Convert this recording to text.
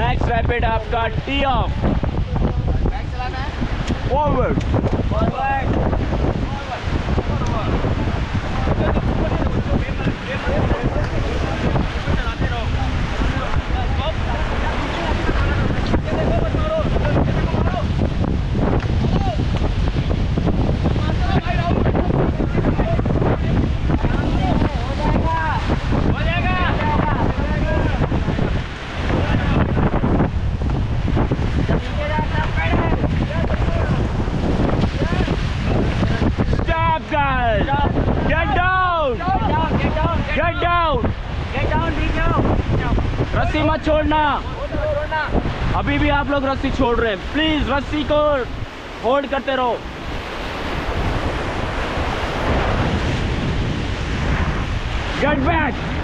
Next rapid आपका tee off guys! Get down! Get down! रस्सी मत छोड़ना अभी भी आप लोग रस्सी छोड़ रहे हैं प्लीज़ रस्सी को होल्ड करते रहो गेट बैक